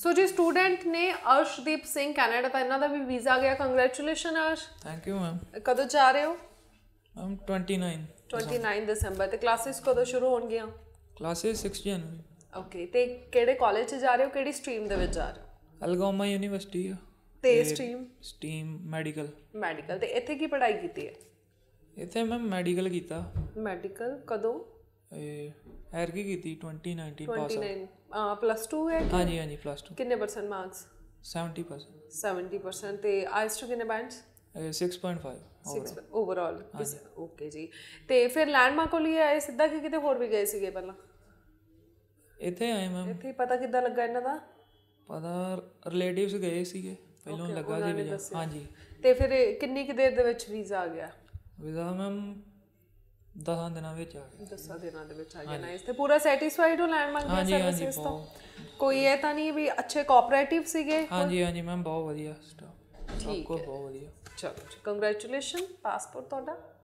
ਸੋ ਜੀ ਸਟੂਡੈਂਟ ਨੇ ਅਰਸ਼ਦੀਪ ਸਿੰਘ ਕੈਨੇਡਾ ਦਾ ਇਹਨਾਂ ਦਾ ਵੀ ਵੀਜ਼ਾ ਆ ਗਿਆ congratulation Arsh thank you ma'am ਕਦੋਂ ਜਾ ਰਹੇ ਹੋ ਮੈਮ 29 29 ਦਸੰਬਰ ਤੇ ਕਲਾਸਿਸ ਕਦੋਂ ਸ਼ੁਰੂ ਹੋਣਗੀਆਂ ਕਲਾਸਿਸ 6 ਜਨਵਰੀ ਓਕੇ ਤੇ ਕਿਹੜੇ ਕਾਲਜ 'ਚ ਜਾ ਰਹੇ ਹੋ ਕਿਹੜੀ ਸਟਰੀਮ ਦੇ ਵਿੱਚ ਜਾ ਰਹੇ ਹੋ ਅਲਗੋਮਾ ਯੂਨੀਵਰਸਿਟੀ ਤੇ ਸਟਰੀਮ ਸਟਰੀਮ ਮੈਡੀਕਲ ਮੈਡੀਕਲ ਤੇ ਇੱਥੇ ਕੀ ਪੜ੍ਹਾਈ ਕੀਤੀ ਹੈ ਇੱਥੇ ਮੈਂ ਮੈਡੀਕਲ ਕੀਤਾ ਮੈਡੀਕਲ ਕਦੋਂ ਐਰ ਕੀ ਕੀਤੀ 2019 ਪਾਸ 29 ਪਲੱਸ 2 ਹੈ ਹਾਂਜੀ ਹਾਂਜੀ ਪਲੱਸ 2 ਕਿੰਨੇ ਪਰਸੈਂਟ ਮਾਰਕਸ 70% 70% ਤੇ ਆਇਲਸ ਟੂ ਕਿੰਨੇ ਬੈਂਡਸ ਇਹ 6.5 6 ਓਵਰਆਲ ਓਕੇ ਜੀ। ਤੇ ਫਿਰ ਲੈਂਡਮਾਰਕ ਹੀ ਆਏ ਸਿੱਧਾ ਕਿ ਕਿਤੇ ਹੋਰ ਵੀ ਗਏ ਸੀਗੇ ਪਹਿਲਾਂ? ਇੱਥੇ ਆਏ ਮੈਮ ਇੱਥੇ ਪਤਾ ਕਿੱਦਾਂ ਲੱਗਾ ਇਹਨਾਂ ਦਾ? ਪਤਾ ਰਿਲੇਟਿਵਸ ਗਏ ਸੀਗੇ ਪਹਿਲਾਂ ਲੱਗਾ ਵੀਜ਼ਾ ਹਾਂਜੀ। ਤੇ ਫਿਰ ਕਿੰਨੀ ਕੁ ਦੇਰ ਦੇ ਵਿੱਚ ਵੀਜ਼ਾ ਆ ਗਿਆ? ਵੀਜ਼ਾ ਮੈਮ 10 ਦਿਨਾਂ ਵਿੱਚ ਆ ਗਿਆ। ਦਸਾਂ ਦਿਨਾਂ ਦੇ ਵਿੱਚ ਆ ਗਿਆ। ਨਾਈਸ ਤੇ ਪੂਰਾ ਸੈਟੀਸਫਾਈਡ ਹੋ ਲੈਂਡਮਾਰਕ ਦੀ ਹਾਂਜੀ ਹਾਂਜੀ ਸਰਵਿਸਿਜ਼ ਤੋਂ ਕੋਈ ਇਹ ਤਾਂ ਨਹੀਂ ਵੀ ਅੱਛੇ ਕੋਆਪਰੇਟਿਵ ਸੀਗੇ? ਹਾਂਜੀ ਹਾਂਜੀ ਮੈਮ ਬਹੁਤ ਵਧੀਆ ਸਟਾਫ ਸਭ ਕੁਛ ਬਹੁਤ ਵਧੀਆ। ਚਲੋ ਕੰਗ੍ਰੈਚੁਲੇਸ਼ਨ ਪਾਸਪੋਰਟ ਤੁਹਾਡਾ।